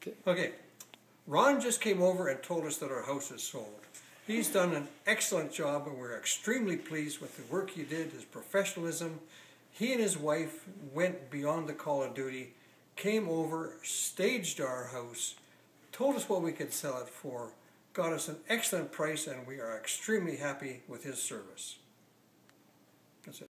Okay. Okay. Ron just came over and told us that our house is sold. He's done an excellent job and we're extremely pleased with the work he did, his professionalism. He and his wife went beyond the call of duty, came over, staged our house, told us what we could sell it for, got us an excellent price, and we are extremely happy with his service. That's it.